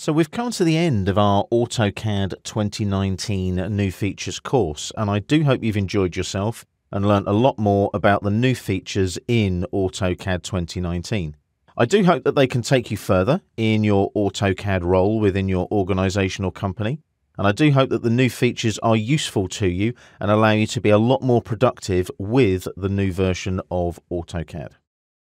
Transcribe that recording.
So we've come to the end of our AutoCAD 2019 new features course, and I do hope you've enjoyed yourself and learnt a lot more about the new features in AutoCAD 2019. I do hope that they can take you further in your AutoCAD role within your organisation or company, and I do hope that the new features are useful to you and allow you to be a lot more productive with the new version of AutoCAD.